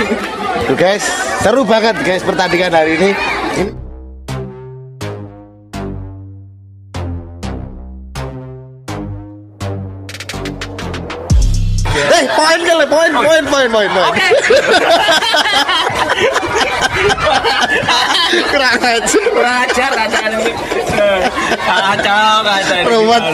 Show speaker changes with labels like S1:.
S1: Tuh guys, seru banget guys pertandingan hari ini. Ini- Eh, poin kali, poin, poin, poin, poin, poin. Kurang aja.
S2: Rajar ajar ini. Kacau kacau.
S1: Ruwet.